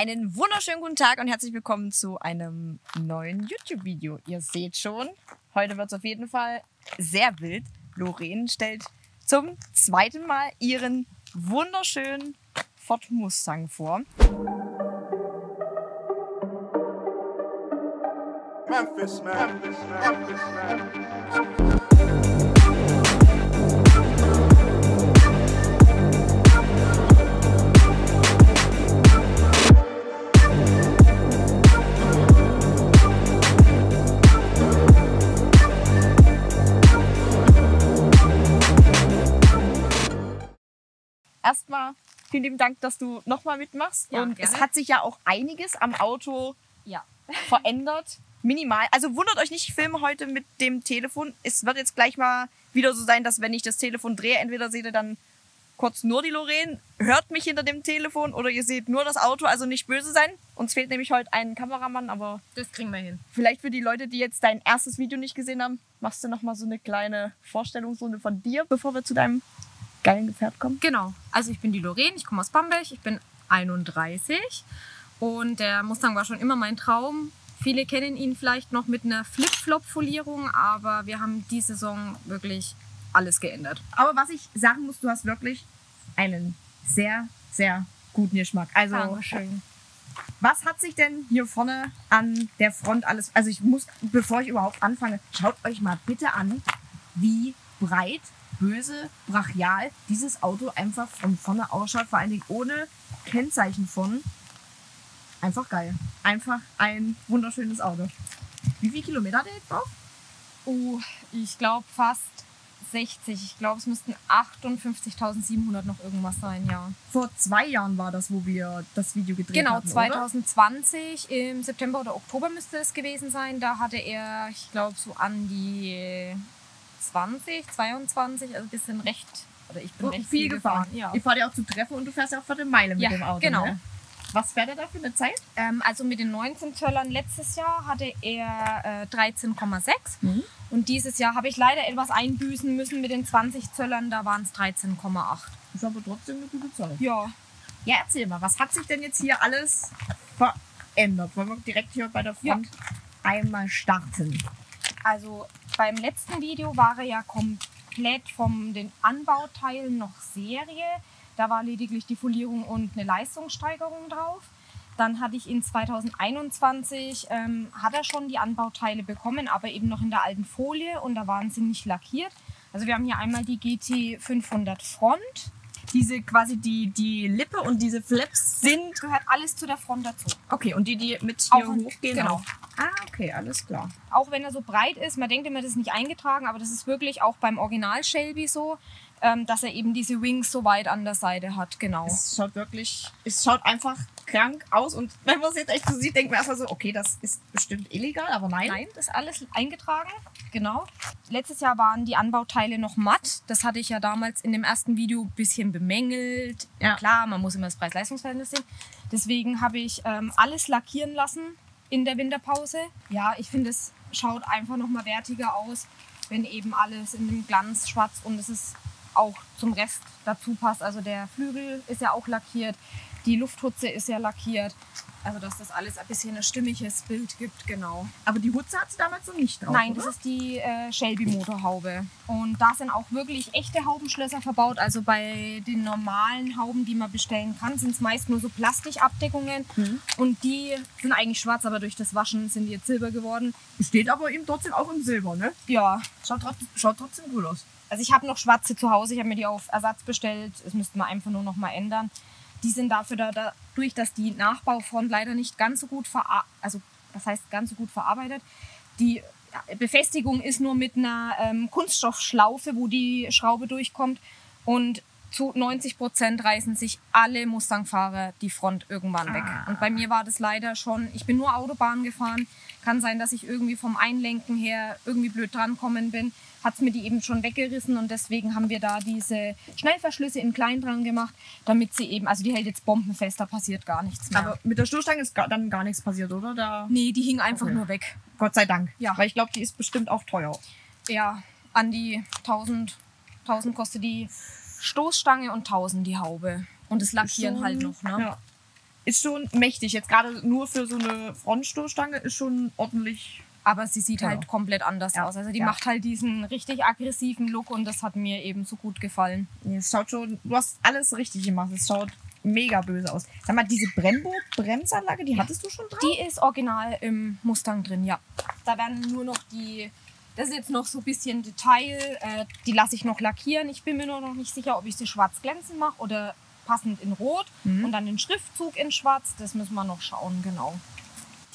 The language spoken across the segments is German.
Einen wunderschönen guten Tag und herzlich willkommen zu einem neuen YouTube-Video. Ihr seht schon, heute wird es auf jeden Fall sehr wild. Lorraine stellt zum zweiten Mal ihren wunderschönen Ford Mustang vor. Memphis. Memphis. Memphis, Erstmal vielen lieben Dank, dass du nochmal mitmachst. Ja, und gerne. es hat sich ja auch einiges am Auto Ja. verändert. Minimal. Also wundert euch nicht, ich filme heute mit dem Telefon. Es wird jetzt gleich mal wieder so sein, dass wenn ich das Telefon drehe, entweder seht ihr dann kurz nur die Lorraine, hört mich hinter dem Telefon oder ihr seht nur das Auto, also nicht böse sein. Uns fehlt nämlich heute ein Kameramann, aber Das kriegen wir hin. vielleicht für die Leute, die jetzt dein erstes Video nicht gesehen haben, machst du noch mal so eine kleine Vorstellungsrunde von dir, bevor wir zu deinem geilen Gefährt kommen. Genau. Also ich bin die Lorraine, ich komme aus Bamberg, ich bin 31 und der Mustang war schon immer mein Traum. Viele kennen ihn vielleicht noch mit einer Flip-Flop-Folierung, aber wir haben die Saison wirklich alles geändert. Aber was ich sagen muss, du hast wirklich einen sehr, sehr guten Geschmack. Also, Dankeschön. was hat sich denn hier vorne an der Front alles... Also ich muss, bevor ich überhaupt anfange, schaut euch mal bitte an, wie breit, böse, brachial dieses Auto einfach von vorne ausschaut. Vor allen Dingen ohne Kennzeichen von. Einfach geil. Einfach ein wunderschönes Auto. Wie viele Kilometer hat er jetzt drauf? Oh, ich glaube fast 60. Ich glaube, es müssten 58.700 noch irgendwas sein, ja. Vor zwei Jahren war das, wo wir das Video gedreht Genau, hatten, oder? 2020 im September oder Oktober müsste es gewesen sein. Da hatte er, ich glaube, so an die 20, 22, also ein bisschen recht. Oder ich bin Und recht viel gefahren. Ja. Ihr fahrt ja auch zu Treffen und du fährst ja auch vor der Meile mit Ja, dem Auto. genau. Ne? Was fährt er da für eine Zeit? Ähm, also mit den 19 Zöllern letztes Jahr hatte er äh, 13,6 Mhm. und dieses Jahr habe ich leider etwas einbüßen müssen mit den 20 Zöllern, da waren es 13,8. Ist aber trotzdem eine gute Zeit. Ja, Ja, erzähl mal, was hat sich denn jetzt hier alles verändert? Wollen wir direkt hier bei der Front einmal starten? Also beim letzten Video war er ja komplett von den Anbauteilen noch Serie. Da war lediglich die Folierung und eine Leistungssteigerung drauf. Dann hatte ich in 2021, ähm, hat er schon die Anbauteile bekommen, aber eben noch in der alten Folie und da waren sie nicht lackiert. Also wir haben hier einmal die GT 500 Front. Diese quasi die, die Lippe und diese Flaps sind. Gehört alles zu der Front dazu. Okay, und die, die mit hier Auch- hochgehen. genau. auch. Ah, okay, alles klar. auch wenn er so breit ist, man denkt immer, das ist nicht eingetragen, aber das ist wirklich auch beim Original Shelby so, ähm, dass er eben diese Wings so weit an der Seite hat, genau. Es schaut wirklich, es schaut einfach krank aus. Und wenn man es jetzt echt so sieht, denkt man erstmal so, okay, das ist bestimmt illegal, aber nein. Nein, das ist alles eingetragen, genau. Letztes Jahr waren die Anbauteile noch matt. Das hatte ich ja damals in dem ersten Video ein bisschen bemängelt. Ja. Klar, man muss immer das Preis-Leistungs-Verhältnis sehen. Deswegen habe ich ähm, alles lackieren lassen in der Winterpause. Ja, ich finde, es schaut einfach nochmal wertiger aus, wenn eben alles in dem Glanz schwarz und es ist auch zum Rest dazu passt. Also der Flügel ist ja auch lackiert, die Lufthutze ist ja lackiert. Also dass das alles ein bisschen ein stimmiges Bild gibt, genau. Aber die Hutze hat sie damals noch nicht drauf. Nein, oder? das ist die äh, Shelby Motorhaube. Und da sind auch wirklich echte Haubenschlösser verbaut. Also bei den normalen Hauben, die man bestellen kann, sind es meist nur so Plastikabdeckungen. Mhm. Und die sind eigentlich schwarz, aber durch das Waschen sind die jetzt silber geworden. Steht aber eben trotzdem auch im Silber, ne? Ja, Schaut, trotzdem- schaut trotzdem cool aus. also ich habe noch schwarze zu Hause. Ich habe mir die auf Ersatz bestellt. Das müsste man einfach nur noch mal ändern. Die sind dafür da, dadurch, dass die Nachbaufront leider nicht ganz so gut verarbeitet, also das heißt ganz so gut verarbeitet. Die Befestigung ist nur mit einer ähm, Kunststoffschlaufe, wo die Schraube durchkommt. Und zu 90 Prozent reißen sich alle Mustang-Fahrer die Front irgendwann weg. Und bei mir war das leider schon, ich bin nur Autobahn gefahren. Kann sein, dass ich irgendwie vom Einlenken her irgendwie blöd drankommen bin. Hat es mir die eben schon weggerissen und deswegen haben wir da diese Schnellverschlüsse in klein dran gemacht, damit sie eben, also die hält jetzt bombenfest, da passiert gar nichts mehr. Aber mit der Stoßstange ist dann gar nichts passiert, oder? Da, nee, die hing einfach Okay. nur weg. Gott sei Dank. Ja. Weil ich glaube, die ist bestimmt auch teuer. Ja, an die 1000, 1000 kostet die Stoßstange und 1000 die Haube. Und das Lackieren halt noch, ne? Ja. Ist schon mächtig. Jetzt gerade nur für so eine Frontstoßstange ist schon ordentlich. Aber sie sieht Ja. halt komplett anders Ja. aus. Also die Ja. macht halt diesen richtig aggressiven Look und das hat mir eben so gut gefallen. Es schaut schon, du hast alles richtig gemacht. Es schaut mega böse aus. Sag mal, diese Brembo-Bremsanlage, die hattest du schon drauf? Die ist original im Mustang drin, ja. Da werden nur noch die, das ist jetzt noch so ein bisschen Detail, äh, die lasse ich noch lackieren. Ich bin mir nur noch nicht sicher, ob ich sie schwarz glänzend mache oder passend in rot Mhm. und dann den Schriftzug in schwarz. Das müssen wir noch schauen, genau.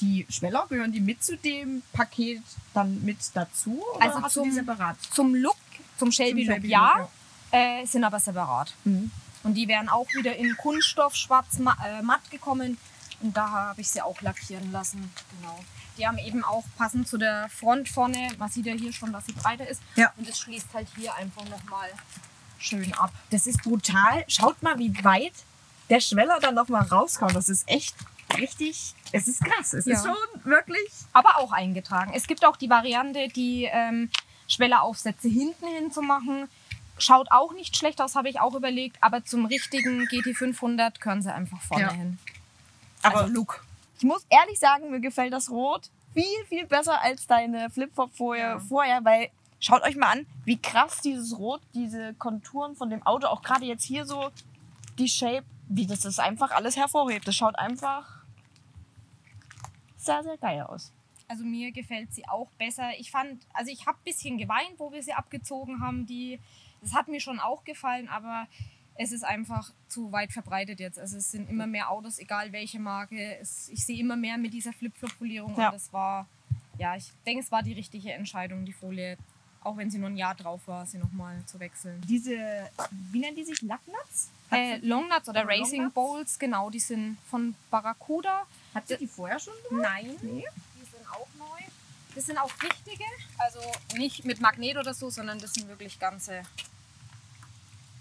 Die Schweller, gehören die mit zu dem Paket dann mit dazu? Oder Also hast du zum- die separat? Zum Look, zum Shelby Zum Look Shelby ja, Look, äh, sind aber separat. Mhm. Und die wären auch wieder in Kunststoff schwarz äh, matt gekommen. Und da habe ich sie auch lackieren lassen. Genau. Die haben eben auch passend zu der Front vorne, man sieht ja hier schon, dass sie breiter ist. Ja. Und es schließt halt hier einfach nochmal schön ab. Das ist brutal. Schaut mal, wie weit der Schweller dann nochmal rauskommt. Das ist echt richtig. Es ist krass. Es Ja. ist schon wirklich. Aber auch eingetragen. Es gibt auch die Variante, die ähm, Schwelleraufsätze hinten hin zu machen. Schaut auch nicht schlecht aus, habe ich auch überlegt. Aber zum richtigen GT500 können sie einfach vorne Ja. hin. Aber Also Look. Ich muss ehrlich sagen, mir gefällt das Rot viel, viel besser als deine Flip-Flop-Folie Ja. vorher, weil schaut euch mal an, wie krass dieses Rot, diese Konturen von dem Auto, auch gerade jetzt hier so die Shape, wie das das einfach alles hervorhebt. Das schaut einfach sehr, sehr geil aus. Also mir gefällt sie auch besser. Ich fand, also ich habe ein bisschen geweint, wo wir sie abgezogen haben. Die, das hat mir schon auch gefallen, aber es ist einfach zu weit verbreitet jetzt. Also es sind immer mehr Autos, egal welche Marke. Es, ich sehe immer mehr mit dieser Flip-Flop-Folierung Ja. und das war, ja, ich denke, es war die richtige Entscheidung, die Folie, auch wenn sie nur ein Jahr drauf war, sie nochmal zu wechseln. Diese, wie nennen die sich, Lacknuts? Äh, Longnuts oder Oder Racing Longnuts? Bowls, genau, die sind von Barracuda. Hat sie die vorher schon? Nein, Nee. die sind auch neu. Das sind auch richtige, also nicht mit Magnet oder so, sondern das sind wirklich ganze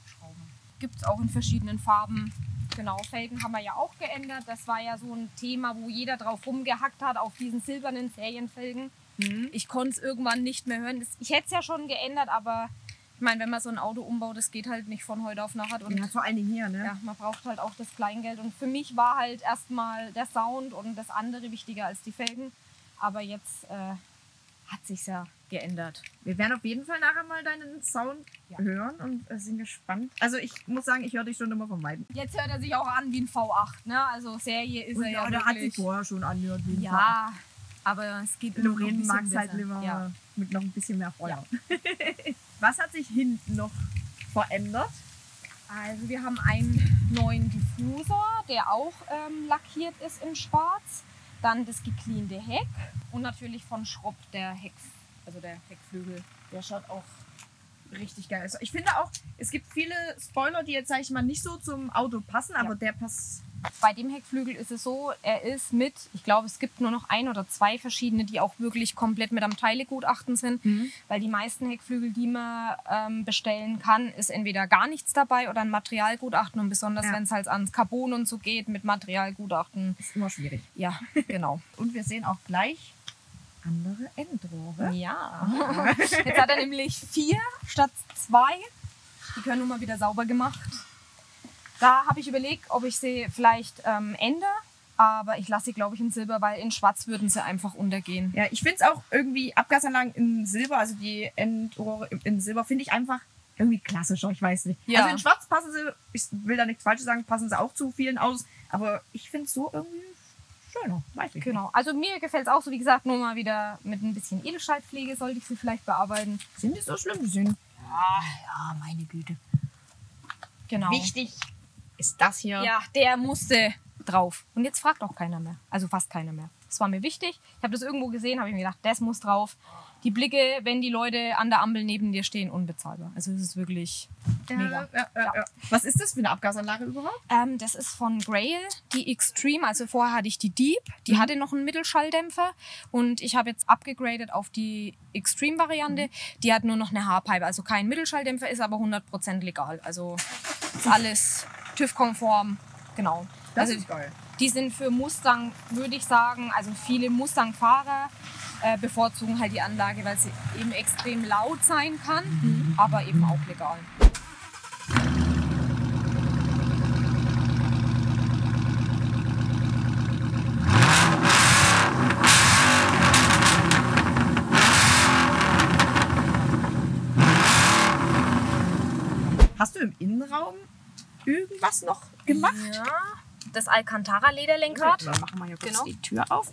Schrauben. Gibt es auch in verschiedenen Farben. Genau, Felgen haben wir ja auch geändert. Das war ja so ein Thema, wo jeder drauf rumgehackt hat, auf diesen silbernen Serienfelgen. Mhm. Ich konnte es irgendwann nicht mehr hören. Das, ich hätte es ja schon geändert, aber ich meine, wenn man so ein Auto umbaut, das geht halt nicht von heute auf nachher. Und Ja, vor allen Dingen hier, ne? ja, man braucht halt auch das Kleingeld. Und für mich war halt erstmal der Sound und das andere wichtiger als die Felgen. Aber jetzt äh, hat sich's ja geändert. Wir werden auf jeden Fall nachher mal deinen Sound Ja. hören und äh, sind gespannt. Also ich muss sagen, ich höre dich schon immer vom Weiten. Jetzt hört er sich auch an wie ein V8, ne? Also Serie ist er ja, da hat wirklich. vorher schon angehört. wie ein Ja, aber es geht Lorraine mag es halt lieber Ja. mit noch ein bisschen mehr Feuer. Was hat sich hinten noch verändert? Also wir haben einen neuen Diffusor, der auch ähm, lackiert ist in schwarz. Dann das gecleante Heck und natürlich von Schropp der Heck, also der Heckflügel. Der schaut auch richtig geil aus. Ich finde auch, es gibt viele Spoiler, die jetzt, sage ich mal, nicht so zum Auto passen, aber der passt. Bei dem Heckflügel ist es so, er ist mit, ich glaube, es gibt nur noch ein oder zwei verschiedene, die auch wirklich komplett mit am Teilegutachten sind. Mhm. Weil die meisten Heckflügel, die man ähm, bestellen kann, ist entweder gar nichts dabei oder ein Materialgutachten. Und besonders Ja. wenn es halt ans Carbon und so geht mit Materialgutachten. Ist immer schwierig. Ja, genau. Und wir sehen auch gleich andere Endrohre. Ja. Jetzt hat er nämlich vier statt zwei. Die können nun mal wieder sauber gemacht. Da habe ich überlegt, ob ich sie vielleicht ähm, ändere. Aber ich lasse sie, glaube ich, in Silber, weil in Schwarz würden sie einfach untergehen. Ja, ich finde es auch irgendwie Abgasanlagen in Silber, also die Endrohre in- Silber, finde ich einfach irgendwie klassischer. Ich weiß nicht. Ja. Also in Schwarz passen sie, ich will da nichts Falsches sagen, passen sie auch zu vielen aus. Aber ich finde es so irgendwie schöner. Weiß ich Genau. Also mir gefällt es auch so, wie gesagt, nur mal wieder mit ein bisschen Edelstahlpflege sollte ich sie vielleicht bearbeiten. nicht. Sind die so schlimm? Die sind. Ja, ja, meine Güte. Genau. Wichtig ist das hier. Ja, der musste drauf. Und jetzt fragt auch keiner mehr. Also fast keiner mehr. Das war mir wichtig. Ich habe das irgendwo gesehen, habe ich mir gedacht, das muss drauf. Die Blicke, wenn die Leute an der Ampel neben dir stehen, unbezahlbar. Also es ist wirklich Ja, mega. ja, ja. Was ist das für eine Abgasanlage überhaupt? Ähm, das ist von Grail, die Extreme. Also vorher hatte ich die Deep, die hatte noch einen Mittelschalldämpfer. Und ich habe jetzt abgegradet auf die Extreme-Variante. Die hat nur noch eine Haarpipe, also kein Mittelschalldämpfer, ist aber 100% legal. Also ist alles TÜV-konform. Genau. Das also, ist geil. Die sind für Mustang, würde ich sagen, also viele Mustang-Fahrer äh, bevorzugen halt die Anlage, weil sie eben extrem laut sein kann, mhm. aber eben auch legal. Hast du im Innenraum irgendwas noch gemacht? Ja, das Alcantara-Lederlenkrad. Dann machen wir hier kurz Genau. die Tür auf.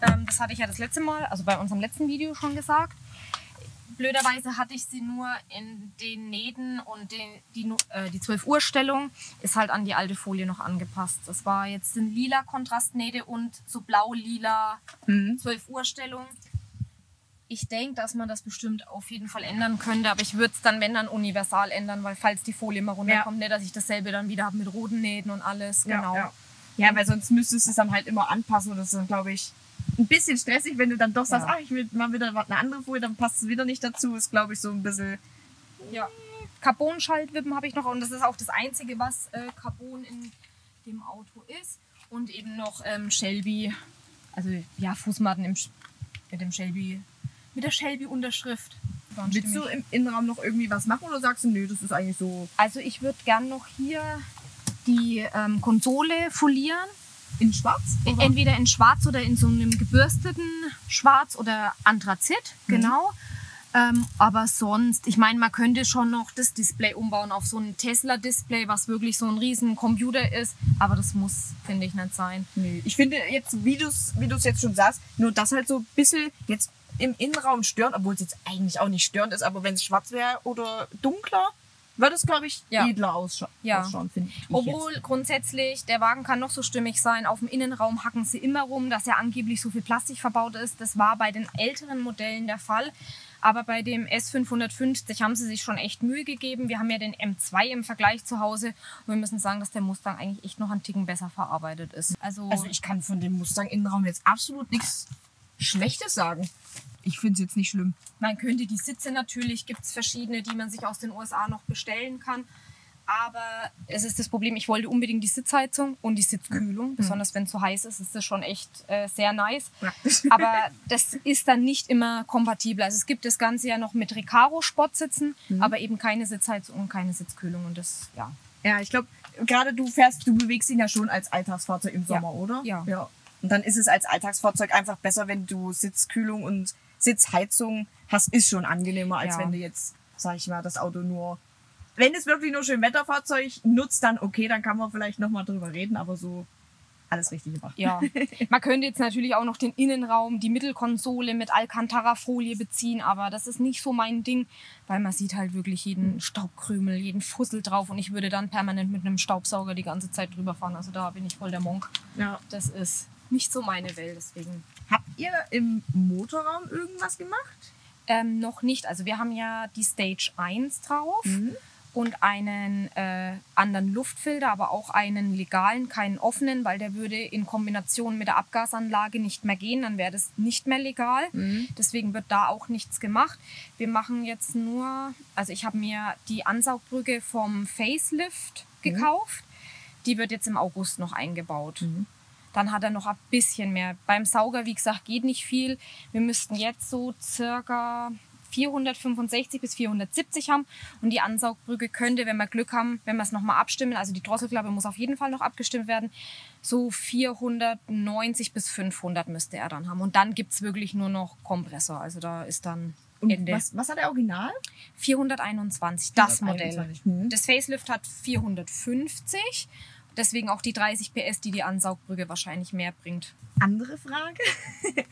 Ähm, das hatte ich ja das letzte Mal, also bei unserem letzten Video schon gesagt. Blöderweise hatte ich sie nur in den Nähten und den, die, äh, die 12 Uhr Stellung ist halt an die alte Folie noch angepasst. Das war jetzt sind lila Kontrastnähte und so blau-lila Mhm. 12 Uhr Stellung. Ich denke, dass man das bestimmt auf jeden Fall ändern könnte, aber ich würde es dann, wenn dann universal ändern, weil falls die Folie mal runterkommt, nicht, dass ich dasselbe dann wieder habe mit roten Nähten und alles. Genau. Ja, ja. ja, weil sonst müsstest du es dann halt immer anpassen und das ist dann, glaube ich, ein bisschen stressig, wenn du dann doch sagst, Ja. ah, ich will mal wieder was- eine andere Folie, dann passt es wieder nicht dazu. Ist, glaube ich, so ein bisschen. Ja. Carbon-Schaltwippen habe ich noch und das ist auch das Einzige, was äh, Carbon in dem Auto ist. Und eben noch ähm, Shelby, also ja, Fußmatten im, mit dem Shelby, mit der Shelby-Unterschrift. Willst du im Innenraum noch irgendwie was machen oder sagst du, nö, das ist eigentlich so Also ich würde gern noch hier die ähm, Konsole folieren. in schwarz? Oder? Entweder in schwarz oder in so einem gebürsteten Schwarz oder Anthrazit, genau. Ähm, aber sonst, ich meine, man könnte schon noch das Display umbauen auf so ein Tesla-Display, was wirklich so ein riesen Computer ist. Aber das muss, finde ich, nicht sein. Nee, ich finde jetzt, wie du es wie du's jetzt schon sagst, nur das halt so ein bisschen jetzt im Innenraum störend, obwohl es jetzt eigentlich auch nicht störend ist, aber wenn es schwarz wäre oder dunkler, würde es, glaube ich, Ja. edler ausscha Ja. ausschauen, finde ich. Obwohl grundsätzlich, der Wagen kann noch so stimmig sein. Auf dem Innenraum hacken sie immer rum, dass ja angeblich so viel Plastik verbaut ist. Das war bei den älteren Modellen der Fall. Aber bei dem S550 haben sie sich schon echt Mühe gegeben. Wir haben ja den M2 im Vergleich zu Hause. Und wir müssen sagen, dass der Mustang eigentlich echt noch einen Ticken besser verarbeitet ist. Also, Also ich kann von dem Mustang Innenraum jetzt absolut nichts Schlechtes sagen. Ich finde es jetzt nicht schlimm. Man könnte die Sitze natürlich, gibt es verschiedene, die man sich aus den USA noch bestellen kann. Aber es ist das Problem, ich wollte unbedingt die Sitzheizung und die Sitzkühlung. Besonders wenn es so heiß ist, ist das schon echt äh, sehr nice. Praktisch. Aber das ist dann nicht immer kompatibel. Also es gibt das Ganze ja noch mit Recaro-Sportsitzen, aber eben keine Sitzheizung und keine Sitzkühlung. Und das, ja. Ja, ich glaube, gerade du fährst, du bewegst ihn ja schon als Alltagsfahrzeug im Sommer, oder? Ja. ja. Und dann ist es als Alltagsfahrzeug einfach besser, wenn du Sitzkühlung und Sitzheizung hast, ist schon angenehmer, als Ja. wenn du jetzt, sag ich mal, das Auto nur. Wenn es wirklich nur Schönwetterfahrzeug nutzt, dann okay, dann kann man vielleicht nochmal drüber reden, aber so alles richtig gemacht. Ja, man könnte jetzt natürlich auch noch den Innenraum, die Mittelkonsole mit Alcantara-Folie beziehen, aber das ist nicht so mein Ding, weil man sieht halt wirklich jeden Staubkrümel, jeden Fussel drauf und ich würde dann permanent mit einem Staubsauger die ganze Zeit drüber fahren. Also da bin ich voll der Monk. Ja. Das ist nicht so meine Welt, deswegen Habt ihr im Motorraum irgendwas gemacht? ähm, noch nicht. Also wir haben ja die Stage 1 drauf. Und einen äh, anderen Luftfilter, aber auch einen legalen, keinen offenen, weil der würde in Kombination mit der Abgasanlage nicht mehr gehen, dann wäre das nicht mehr legal. Deswegen wird da auch nichts gemacht. Wir machen jetzt nur, also ich habe mir die Ansaugbrücke vom Facelift gekauft. Die wird jetzt im August noch eingebaut. Dann hat er noch ein bisschen mehr. Beim Sauger, wie gesagt, geht nicht viel. Wir müssten jetzt so circa 465 bis 470 haben. Und die Ansaugbrücke könnte, wenn wir Glück haben, wenn wir es nochmal abstimmen, also die Drosselklappe muss auf jeden Fall noch abgestimmt werden, so 490 bis 500 müsste er dann haben. Und dann gibt es wirklich nur noch Kompressor. Also da ist dann Ende. was, was hat der Original? 421, das Modell. 421, mhm. Das Facelift hat 450. Deswegen auch die 30 PS, die die Ansaugbrücke wahrscheinlich mehr bringt. Andere Frage.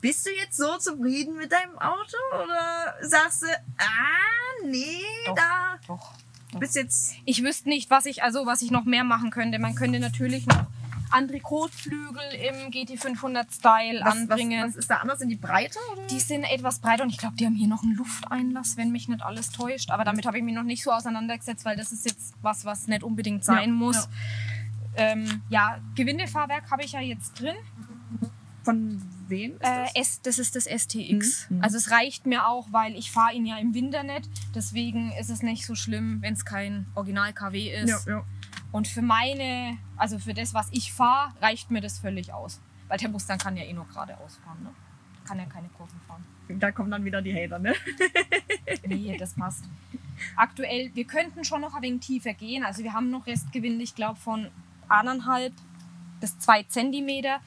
Bist du jetzt so zufrieden mit deinem Auto oder sagst du, ah, nee, Doch, da Doch. bist jetzt Ich wüsste nicht, was ich, also was ich noch mehr machen könnte. Man könnte natürlich noch andere Kotflügel im GT500 Style was, anbringen. was, was ist da anders in die Breite? Oder? Die sind etwas breiter und ich glaube, die haben hier noch einen Lufteinlass, wenn mich nicht alles täuscht. Aber damit habe ich mich noch nicht so auseinandergesetzt, weil das ist jetzt was, was nicht unbedingt sein Ja, muss. ja. Ähm, ja, Gewindefahrwerk habe ich ja jetzt drin. Von wem ist Äh, das? S, das ist das STX. Mhm, mhm. Also es reicht mir auch, weil ich fahre ihn ja im Winter nicht. Deswegen ist es nicht so schlimm, wenn es kein Original KW ist. ja, ja. Und für meine, also für das, was ich fahre, reicht mir das völlig aus. Weil der Mustang kann ja eh nur geradeaus fahren. Ne? Kann ja keine Kurven fahren. Da kommen dann wieder die Hater, ne? Nee, das passt. Aktuell, wir könnten schon noch ein wenig tiefer gehen. Also wir haben noch Restgewinde, ich glaube, von anderthalb bis zwei Zentimeter.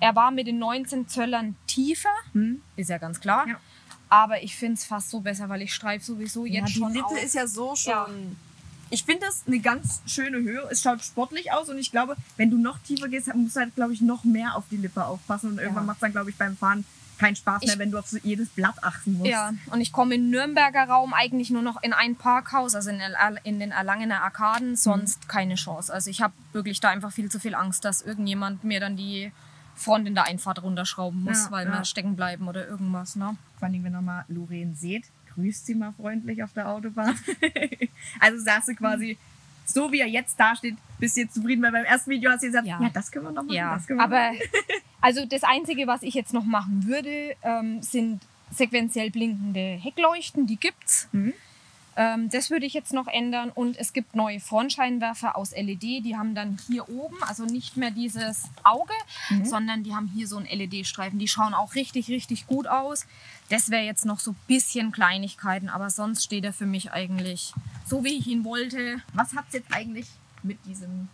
Er war mit den 19 Zöllern tiefer, Hm? ist ja ganz klar. Ja. Aber ich finde es fast so besser, weil ich streife sowieso jetzt ja, die schon Lippe auf. ist ja so schon Ja. Ich finde das eine ganz schöne Höhe. Es schaut sportlich aus und ich glaube, wenn du noch tiefer gehst, musst du halt, glaube ich, noch mehr auf die Lippe aufpassen und irgendwann Ja. macht es dann, glaube ich, beim Fahren keinen Spaß mehr, Ich- wenn du auf so jedes Blatt achten musst. Ja, und ich komme im Nürnberger Raum eigentlich nur noch in ein Parkhaus, also in, in den Erlangener Arkaden, sonst keine Chance. Also ich habe wirklich da einfach viel zu viel Angst, dass irgendjemand mir dann die Front in der Einfahrt runterschrauben muss, Ja, weil ja. wir stecken bleiben oder irgendwas. Ne? Vor allem, wenn ihr mal Lorraine seht, grüßt sie mal freundlich auf der Autobahn. also saß sie quasi so, wie er jetzt dasteht, bist du jetzt zufrieden, weil beim ersten Video hast du gesagt, ja, Ja. das können wir noch machen, Ja, wir aber machen. also das Einzige, was ich jetzt noch machen würde, ähm, sind sequenziell blinkende Heckleuchten, die gibt's. Mhm. Ähm, das würde ich jetzt noch ändern und es gibt neue Frontscheinwerfer aus LED, die haben dann hier oben, also nicht mehr dieses Auge, Mhm. sondern die haben hier so einen LED-Streifen. Die schauen auch richtig, richtig gut aus. Das wäre jetzt noch so ein bisschen Kleinigkeiten, aber sonst steht er für mich eigentlich so, wie ich ihn wollte. Was hat es jetzt eigentlich mit diesem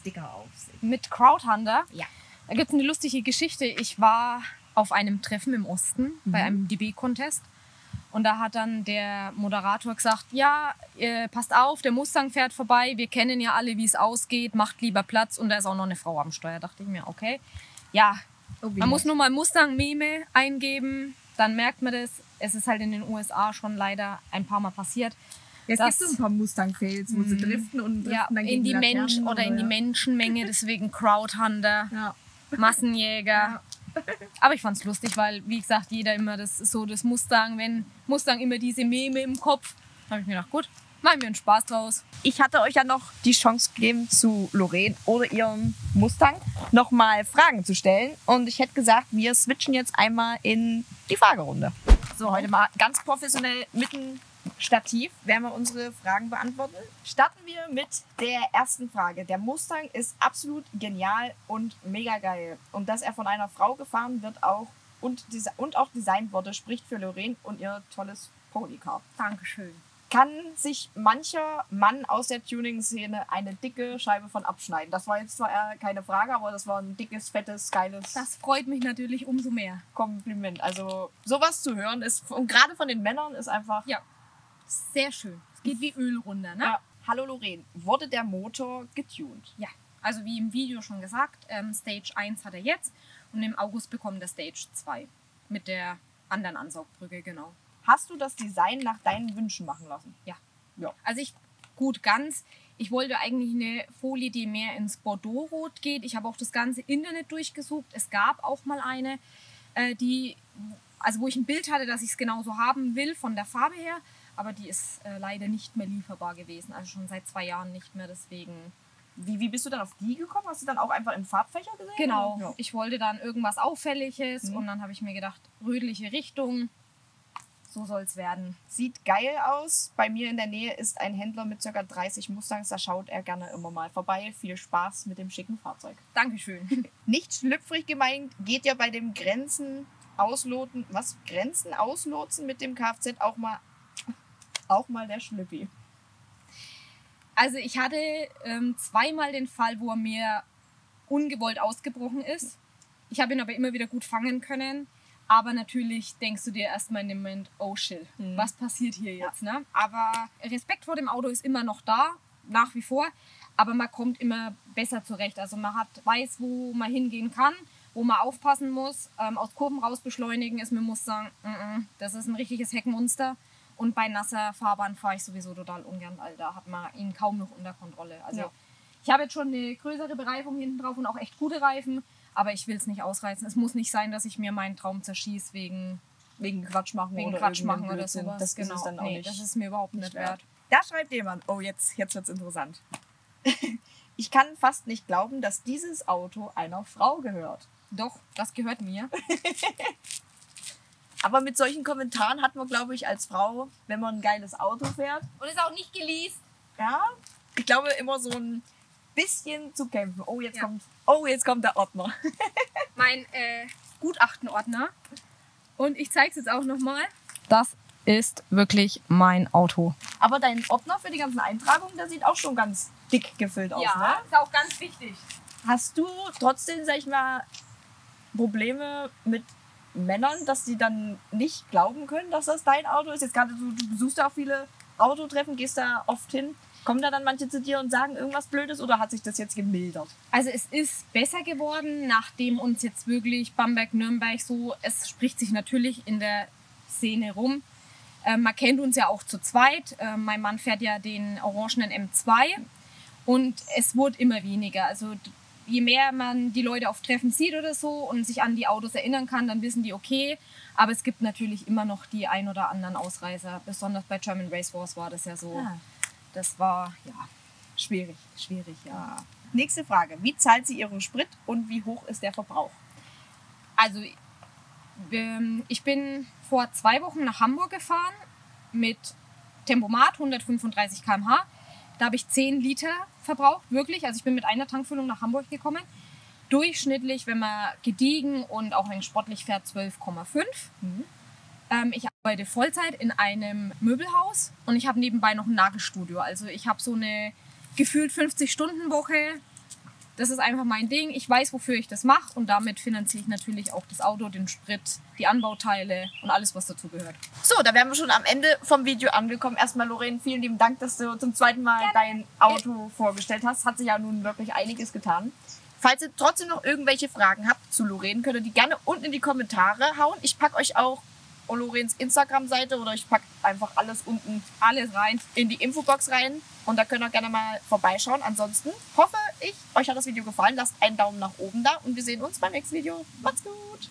Sticker auf sich? Mit Crowdhunter. Ja. Da gibt es eine lustige Geschichte. Ich war auf einem Treffen im Osten bei einem DB-Contest. Und da hat dann der Moderator gesagt, ja, äh, passt auf, der Mustang fährt vorbei, wir kennen ja alle, wie es ausgeht, macht lieber Platz und da ist auch noch eine Frau am Steuer. Dachte ich mir, okay. Ja, Oh, man muss nur mal Mustang-Meme eingeben, dann merkt man das. Es ist halt in den USA schon leider ein paar Mal passiert. Jetzt das- gibt es so ein paar Mustang-Fails, wo sie driften und driften Ja, dann in die Laternen Menschen oder in die ja. Menschenmenge, deswegen Crowdhunter. Ja. Massenjäger. Aber ich fand's lustig, weil, wie gesagt, jeder immer das so das Mustang, wenn Mustang immer diese Meme im Kopf, habe ich mir gedacht, gut, machen wir einen Spaß draus. Ich hatte euch ja noch die Chance gegeben, zu Lorraine oder ihrem Mustang nochmal Fragen zu stellen. Und ich hätte gesagt, wir switchen jetzt einmal in die Fragerunde. So, heute mal ganz professionell mit dem Stativ werden wir unsere Fragen beantworten. Starten wir mit der ersten Frage. Der Mustang ist absolut genial und mega geil. Und dass er von einer Frau gefahren wird auch und, und auch designt wurde, spricht für Lorraine und ihr tolles Polycar Dankeschön. kann sich mancher Mann aus der Tuning-Szene eine dicke Scheibe von abschneiden. Das war jetzt zwar keine Frage, aber das war ein dickes, fettes, geiles Das freut mich natürlich umso mehr. Kompliment. Also sowas zu hören ist, und gerade von den Männern ist einfach... Ja, sehr schön. Es geht wie Öl runter, ne? Ja. Hallo Lorraine, wurde der Motor getuned? Ja, also wie im Video schon gesagt, ähm, Stage 1 hat er jetzt und im August bekommt er Stage 2 mit der anderen Ansaugbrücke, genau. Hast du das Design nach deinen Wünschen machen lassen? Ja. Ja. Also ich, gut, ganz. Ich wollte eigentlich eine Folie, die mehr ins Bordeaux-Rot geht. Ich habe auch das ganze Internet durchgesucht. Es gab auch mal eine, äh, die, also wo ich ein Bild hatte, dass ich es genauso haben will von der Farbe her, aber die ist äh, leider nicht mehr lieferbar gewesen. Also schon seit zwei Jahren nicht mehr, deswegen. Wie, wie bist du dann auf die gekommen? Hast du dann auch einfach im Farbfächer gesehen? Genau. Ja. Ich wollte dann irgendwas Auffälliges Mhm. und dann habe ich mir gedacht, rötliche Richtung, so soll es werden. Sieht geil aus. Bei mir in der Nähe ist ein Händler mit ca. 30 Mustangs. Da schaut er gerne immer mal vorbei. Viel Spaß mit dem schicken Fahrzeug. Dankeschön. Nicht schlüpfrig gemeint, geht ja bei dem Grenzen ausloten, was? Grenzen auslotsen mit dem Kfz auch mal, auch mal der Schlüppi. Also ich hatte ähm, zweimal den Fall, wo er mir ungewollt ausgebrochen ist. Ich habe ihn aber immer wieder gut fangen können. Aber natürlich denkst du dir erstmal in dem Moment, oh shit, Mhm. was passiert hier jetzt? Ne? Aber Respekt vor dem Auto ist immer noch da, nach wie vor. Aber man kommt immer besser zurecht. Also man hat, weiß, wo man hingehen kann, wo man aufpassen muss. Ähm, aus Kurven raus beschleunigen ist mit dem Mustang, mm -mm, das ist ein richtiges Heckmonster. Und bei nasser Fahrbahn fahre ich sowieso total ungern, weil da hat man ihn kaum noch unter Kontrolle. Also Ja. ich habe jetzt schon eine größere Bereifung hinten drauf und auch echt gute Reifen, aber ich will es nicht ausreizen. Es muss nicht sein, dass ich mir meinen Traum zerschieße wegen, Wegen Quatsch machen wegen oder Quatsch machen oder sowas. Das genau. ist es dann auch nee, nicht. das ist mir überhaupt nicht wert. Da schreibt jemand, oh jetzt, jetzt wird's interessant. Ich kann fast nicht glauben, dass dieses Auto einer Frau gehört. Doch, das gehört mir. Aber mit solchen Kommentaren hat man, glaube ich, als Frau, wenn man ein geiles Auto fährt, Und ist auch nicht geleast. ja, ich glaube immer so ein bisschen zu kämpfen. Oh, jetzt Ja. kommt, oh, jetzt kommt der Ordner. Mein äh, Gutachtenordner. Und ich zeige es jetzt auch nochmal. Das ist wirklich mein Auto. Aber dein Ordner für die ganzen Eintragungen, der sieht auch schon ganz dick gefüllt aus, ne? ist auch ganz wichtig. Hast du trotzdem, sag ich mal, Probleme mit Männern, dass die dann nicht glauben können, dass das dein Auto ist? Jetzt gerade, du, du besuchst ja auch viele Autotreffen, gehst da oft hin. Kommen da dann manche zu dir und sagen irgendwas Blödes oder hat sich das jetzt gemildert? Also es ist besser geworden, nachdem uns jetzt wirklich Bamberg, Nürnberg so, es spricht sich natürlich in der Szene rum. Ähm, man kennt uns ja auch zu zweit. Ähm, mein Mann fährt ja den orangenen M2 und es wurde immer weniger. Also je mehr man die Leute auf Treffen sieht oder so und sich an die Autos erinnern kann, dann wissen die okay. Aber es gibt natürlich immer noch die ein oder anderen Ausreißer. Besonders bei German Race Wars war das ja so. Ah. Das war ja schwierig, schwierig, ja. Nächste Frage. Wie zahlt sie ihren Sprit und wie hoch ist der Verbrauch? Also ähm, ich bin vor zwei Wochen nach Hamburg gefahren mit Tempomat 135 km/h. Da habe ich 10 Liter verbraucht, wirklich. Also ich bin mit einer Tankfüllung nach Hamburg gekommen. Durchschnittlich, wenn man gediegen und auch wenn sportlich fährt, 12,5. Ähm, ich arbeite Vollzeit in einem Möbelhaus und ich habe nebenbei noch ein Nagelstudio. Also ich habe so eine gefühlt 50-Stunden-Woche. Das ist einfach mein Ding. Ich weiß, wofür ich das mache und damit finanziere ich natürlich auch das Auto, den Sprit, die Anbauteile und alles, was dazu gehört. So, da wären wir schon am Ende vom Video angekommen. Erstmal, Lorraine, vielen lieben Dank, dass du zum zweiten Mal dein Auto vorgestellt hast. Hat sich ja nun wirklich einiges getan. Falls ihr trotzdem noch irgendwelche Fragen habt zu Lorraine, könnt ihr die gerne unten in die Kommentare hauen. Ich packe euch auch Lorenz Instagram-Seite oder ich packe einfach alles unten Alles rein. in die Infobox rein und da könnt ihr gerne mal vorbeischauen. Ansonsten hoffe ich, euch hat das Video gefallen. Lasst einen Daumen nach oben da und wir sehen uns beim nächsten Video. Macht's gut!